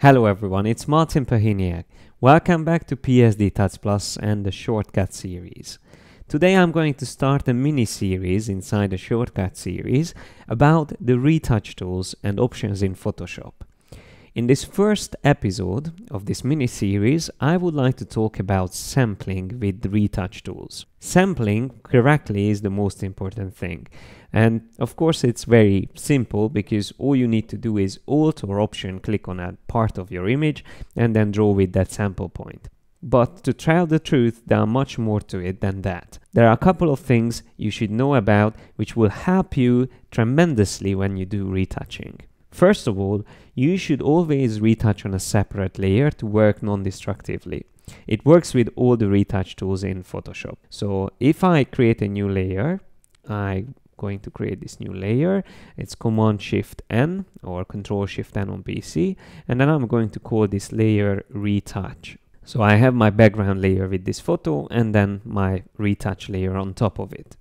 Hello everyone, it's Martin Perhiniak. Welcome back to PSD Tuts+ and the Shortcut series. Today I'm going to start a mini series inside the Shortcut series about the retouch tools and options in Photoshop. In this first episode of this mini series, I would like to talk about sampling with retouch tools. Sampling correctly is the most important thing. And of course, it's very simple because all you need to do is Alt or Option click on a part of your image and then draw with that sample point. But to tell the truth, there are much more to it than that. There are a couple of things you should know about which will help you tremendously when you do retouching. First of all, you should always retouch on a separate layer to work non-destructively. It works with all the retouch tools in Photoshop. So if I create a new layer, I'm going to create this new layer. It's Command Shift N or Control Shift N on PC. And then I'm going to call this layer retouch. So I have my background layer with this photo and then my retouch layer on top of it.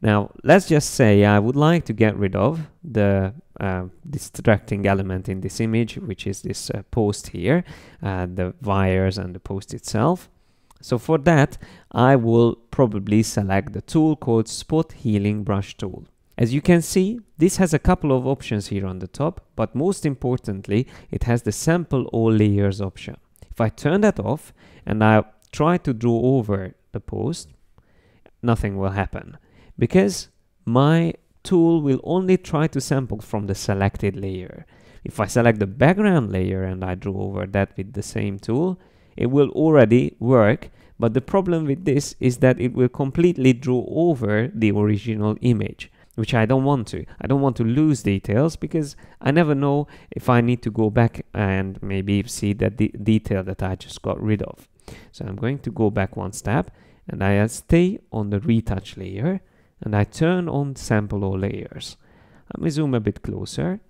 Now, let's just say I would like to get rid of the uh, distracting element in this image, which is this uh, post here, uh, the wires and the post itself. So for that, I will probably select the tool called Spot Healing Brush Tool. As you can see, this has a couple of options here on the top, but most importantly, it has the Sample All Layers option. If I turn that off and I try to draw over the post, nothing will happen because my tool will only try to sample from the selected layer. If I select the background layer and I draw over that with the same tool, it will already work, but the problem with this is that it will completely draw over the original image, which I don't want to. I don't want to lose details because I never know if I need to go back and maybe see that de detail that I just got rid of. So I'm going to go back one step and I uh, stay on the retouch layer and I turn on sample all layers. Let me zoom a bit closer,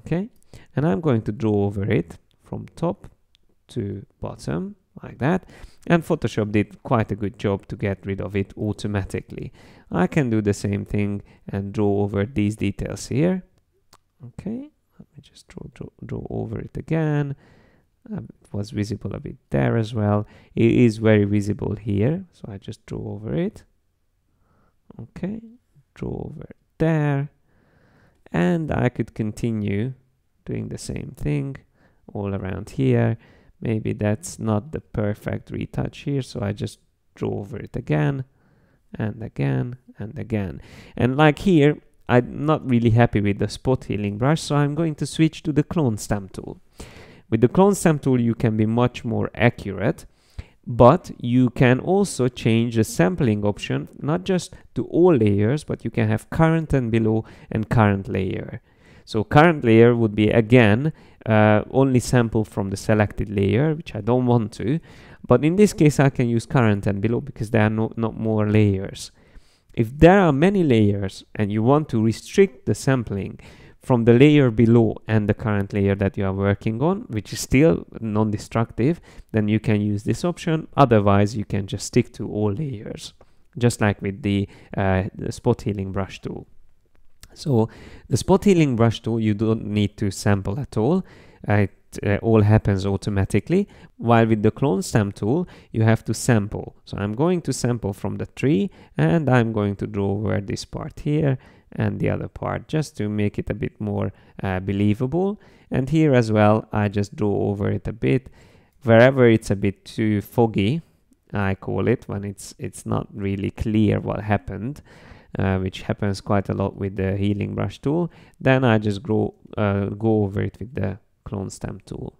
okay? And I'm going to draw over it from top to bottom, like that. And Photoshop did quite a good job to get rid of it automatically. I can do the same thing and draw over these details here. Okay, let me just draw, draw, draw over it again. Um, it was visible a bit there as well. It is very visible here, so I just draw over it okay draw over there. And I could continue doing the same thing all around here. Maybe that's not the perfect retouch here so I just draw over it again and again and again. And like here I'm not really happy with the spot healing brush so I'm going to switch to the clone stamp tool. With the clone stamp tool you can be much more accurate but you can also change the sampling option not just to all layers but you can have current and below and current layer. So current layer would be again uh, only sample from the selected layer which I don't want to. But in this case I can use current and below because there are no, not more layers. If there are many layers and you want to restrict the sampling from the layer below and the current layer that you are working on, which is still non-destructive, then you can use this option. Otherwise, you can just stick to all layers, just like with the, uh, the spot healing brush tool. So the spot healing brush tool, you don't need to sample at all. Uh, it uh, all happens automatically. While with the clone stamp tool, you have to sample. So I'm going to sample from the tree and I'm going to draw over this part here and the other part just to make it a bit more uh, believable. And here as well, I just draw over it a bit. Wherever it's a bit too foggy, I call it, when it's, it's not really clear what happened, uh, which happens quite a lot with the healing brush tool, then I just go, uh, go over it with the clone stamp tool.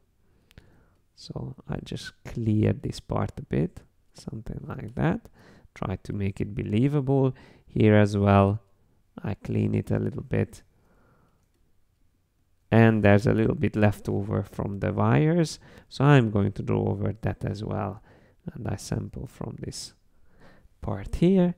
So I just clear this part a bit, something like that. Try to make it believable here as well. I clean it a little bit. And there's a little bit left over from the wires. So I'm going to draw over that as well. And I sample from this part here.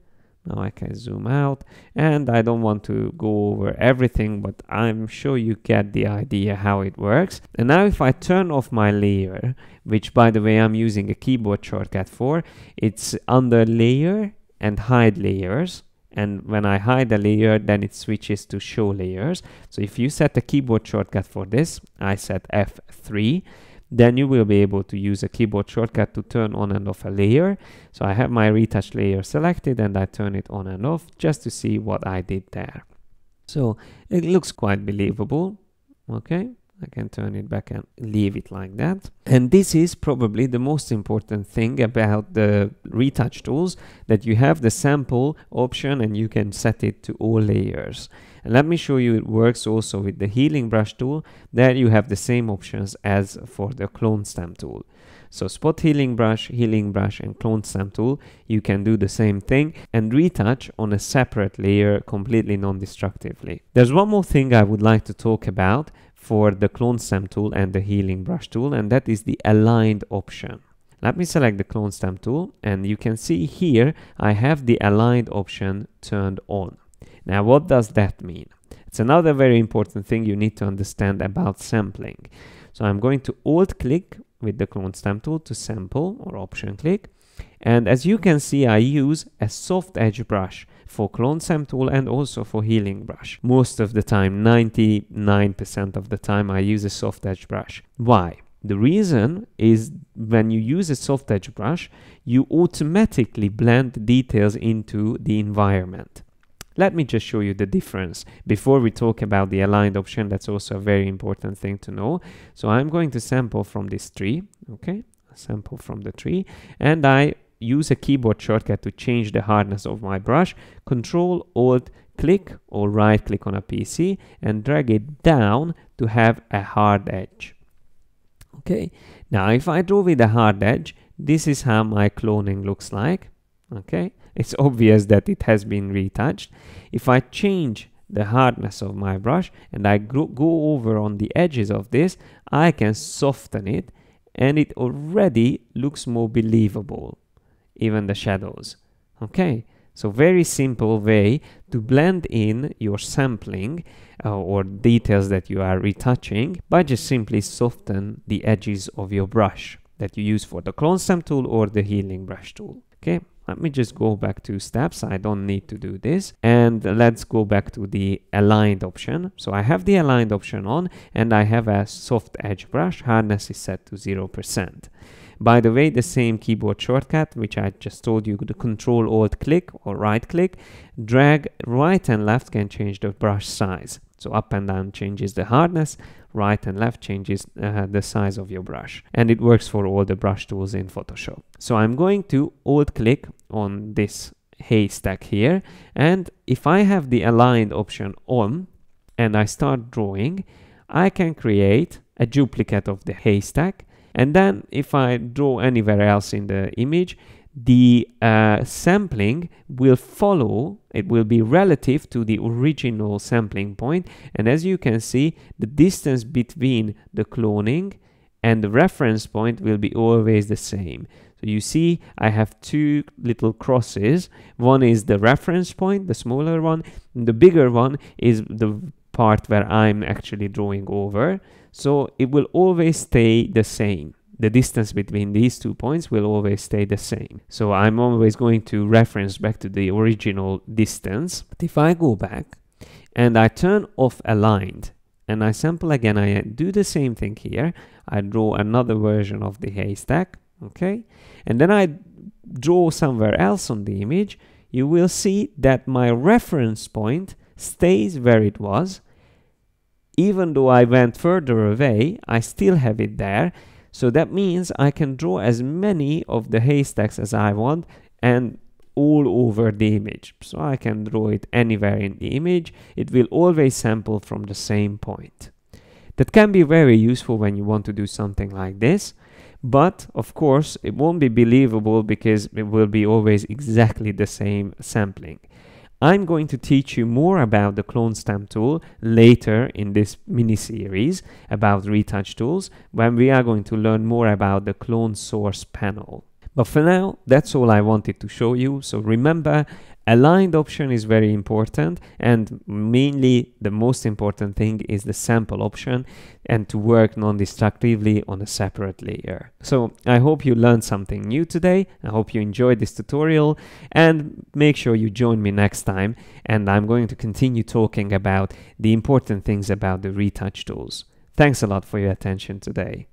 Now I can zoom out and I don't want to go over everything, but I'm sure you get the idea how it works. And now if I turn off my layer, which by the way, I'm using a keyboard shortcut for, it's under layer and hide layers and when I hide a layer then it switches to show layers so if you set a keyboard shortcut for this I set F3 then you will be able to use a keyboard shortcut to turn on and off a layer. So I have my retouch layer selected and I turn it on and off just to see what I did there. So it looks quite believable. Okay, I can turn it back and leave it like that. And this is probably the most important thing about the retouch tools that you have the sample option and you can set it to all layers. And let me show you it works also with the healing brush tool. There you have the same options as for the clone stamp tool. So spot healing brush, healing brush and clone stamp tool, you can do the same thing and retouch on a separate layer completely non-destructively. There's one more thing I would like to talk about for the clone stamp tool and the healing brush tool and that is the aligned option. Let me select the clone stamp tool and you can see here I have the aligned option turned on. Now what does that mean? It's another very important thing you need to understand about sampling. So I'm going to alt click with the clone stamp tool to sample or option click and as you can see I use a soft edge brush for clone stamp tool and also for healing brush. Most of the time, 99% of the time, I use a soft edge brush. Why? The reason is when you use a soft edge brush, you automatically blend details into the environment. Let me just show you the difference before we talk about the aligned option. That's also a very important thing to know. So I'm going to sample from this tree, okay? Sample from the tree, and I use a keyboard shortcut to change the hardness of my brush, Control Alt click or right click on a PC and drag it down to have a hard edge. Okay, now if I draw with a hard edge, this is how my cloning looks like. Okay, it's obvious that it has been retouched. If I change the hardness of my brush and I go over on the edges of this, I can soften it and it already looks more believable even the shadows. Okay, so very simple way to blend in your sampling uh, or details that you are retouching by just simply soften the edges of your brush that you use for the clone stamp tool or the healing brush tool. Okay, let me just go back to steps. I don't need to do this. And let's go back to the aligned option. So I have the aligned option on and I have a soft edge brush. Hardness is set to 0%. By the way, the same keyboard shortcut, which I just told you, the control alt click or right click, drag right and left can change the brush size. So up and down changes the hardness, right and left changes uh, the size of your brush. And it works for all the brush tools in Photoshop. So I'm going to alt click on this haystack here. And if I have the aligned option on and I start drawing, I can create a duplicate of the haystack and then if I draw anywhere else in the image, the uh, sampling will follow, it will be relative to the original sampling point. And as you can see, the distance between the cloning and the reference point will be always the same. So you see, I have two little crosses. One is the reference point, the smaller one. the bigger one is the part where I'm actually drawing over. So it will always stay the same. The distance between these two points will always stay the same. So I'm always going to reference back to the original distance. But if I go back and I turn off aligned and I sample again, I do the same thing here. I draw another version of the haystack, okay? And then I draw somewhere else on the image, you will see that my reference point stays where it was even though I went further away, I still have it there. So that means I can draw as many of the haystacks as I want and all over the image. So I can draw it anywhere in the image. It will always sample from the same point. That can be very useful when you want to do something like this. But of course, it won't be believable because it will be always exactly the same sampling. I'm going to teach you more about the clone stamp tool later in this mini series about retouch tools when we are going to learn more about the clone source panel. But for now, that's all I wanted to show you. So remember, aligned option is very important and mainly the most important thing is the sample option and to work non-destructively on a separate layer. So I hope you learned something new today. I hope you enjoyed this tutorial and make sure you join me next time and I'm going to continue talking about the important things about the retouch tools. Thanks a lot for your attention today.